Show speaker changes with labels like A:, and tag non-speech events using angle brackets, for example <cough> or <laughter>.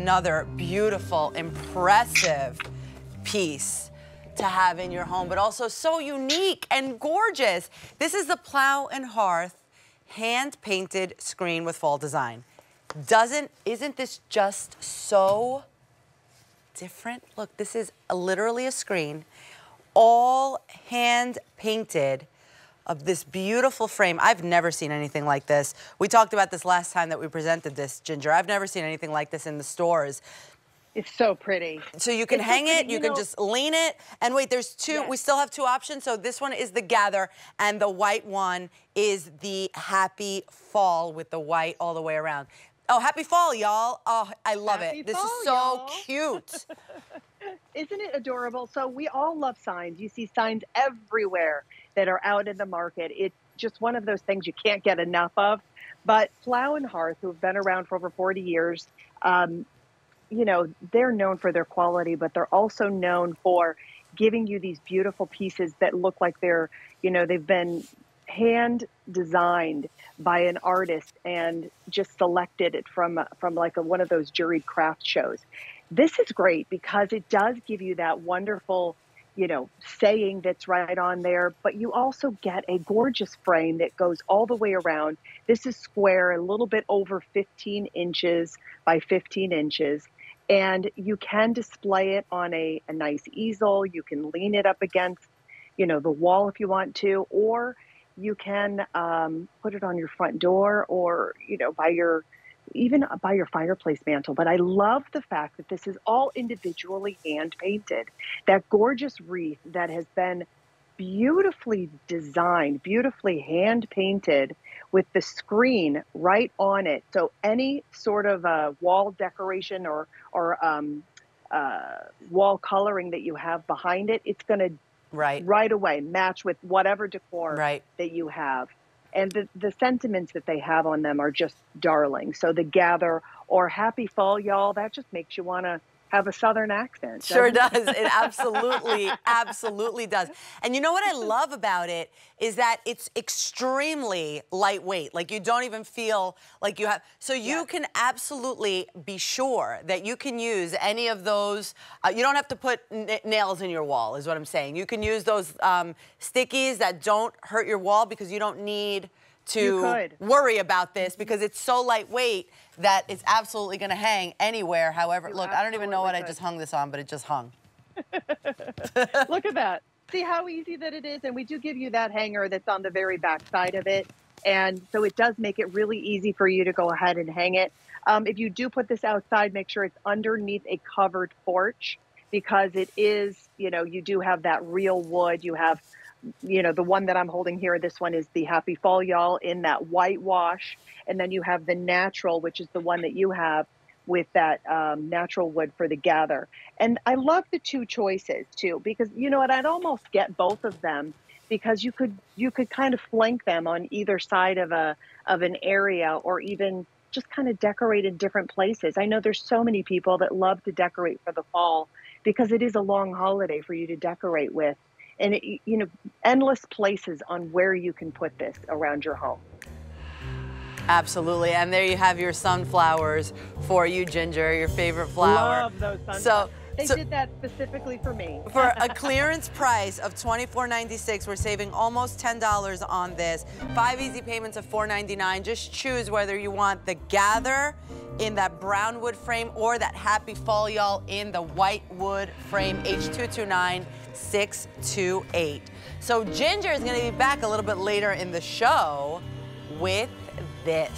A: Another beautiful, impressive piece to have in your home, but also so unique and gorgeous. This is the Plow and Hearth hand-painted screen with fall design. Doesn't, isn't this just so different? Look, this is literally a screen, all hand-painted of this beautiful frame. I've never seen anything like this. We talked about this last time that we presented this, Ginger. I've never seen anything like this in the stores.
B: It's so pretty.
A: So you can
B: it's
A: hang it, you,
B: you
A: can
B: know,
A: just lean it. And wait, there's two,
B: yes.
A: we still have two options. So this one is the gather and the white one is the happy fall with the white all the way around. Oh, happy fall, y'all. Oh, I love
B: happy
A: it. This
B: fall,
A: is so cute. <laughs>
B: Isn't it adorable? So we all love signs. You see signs everywhere that are out in the market. It's just one of those things you can't get enough of. But Plow and Hearth, who've been around for over 40 years, um, you know, they're known for their quality, but they're also known for giving you these beautiful pieces that look like they're, you know, they've been hand designed by an artist and just selected it from from like a, one of those juried craft shows. This is great because it does give you that wonderful, you know, saying that's right on there, but you also get a gorgeous frame that goes all the way around. This is square, a little bit over 15 inches by 15 inches and you can display it on a, a nice easel. You can lean it up against, you know, the wall if you want to, or you can um, put it on your front door or, you know, by your even by your fireplace mantle. But I love the fact that this is all individually hand painted. That gorgeous wreath that has been beautifully designed, beautifully hand painted with the screen right on it. So any sort of uh, wall decoration or or um, uh, wall coloring that you have behind it, it's going to
A: right
B: right away match with whatever decor
A: right.
B: that you have. And the, the sentiments that they have on them are just darling. So the gather or happy fall, y'all, that just makes you want to have a southern accent.
A: Sure does. It, it absolutely, <laughs> absolutely does. And you know what I love about it is that it's extremely lightweight. Like you don't even feel like you have. So you yes. can absolutely be sure that you can use any of those. Uh, you don't have to put nails in your wall, is what I'm saying. You can use those um, stickies that don't hurt your wall because you don't need to worry about this because it's so lightweight that it's absolutely going to hang anywhere. However, you look, I don't even know what could. I just hung this on, but it just hung. <laughs>
B: look at that. See how easy that it is? And we do give you that hanger that's on the very back side of it. And so it does make it really easy for you to go ahead and hang it. Um, if you do put this outside, make sure it's underneath a covered porch because it is, you know, you do have that real wood. You have you know, the one that I'm holding here, this one is the Happy Fall Y'all in that whitewash. And then you have the natural, which is the one that you have with that um, natural wood for the gather. And I love the two choices too, because you know what, I'd almost get both of them because you could you could kind of flank them on either side of a of an area or even just kind of decorate in different places. I know there's so many people that love to decorate for the fall because it is a long holiday for you to decorate with and it, you know endless places on where you can put this around your home
A: absolutely and there you have your sunflowers for you ginger your favorite flower
B: love those sunflowers.
A: so
B: they
A: so,
B: did that specifically for me.
A: for <laughs> a clearance price of $24.96, we're saving almost $10 on this. Five easy payments of $4.99. Just choose whether you want the Gather in that brown wood frame or that Happy Fall Y'all in the white wood frame, H229628. So Ginger is going to be back a little bit later in the show with this.